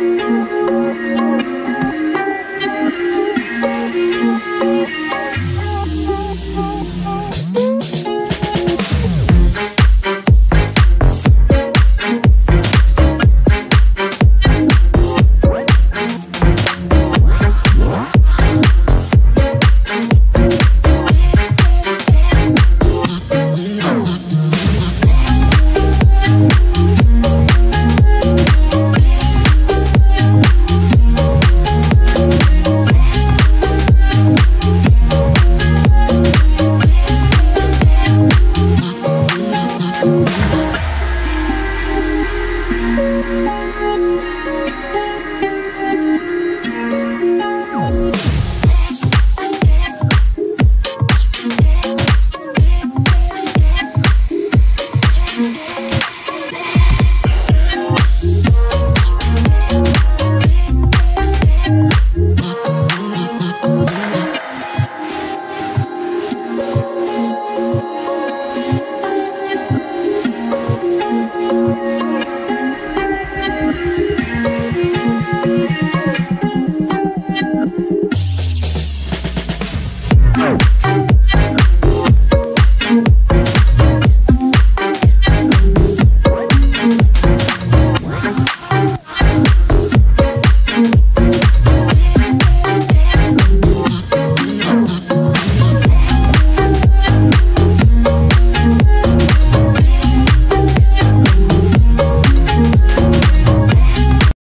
Música Woo!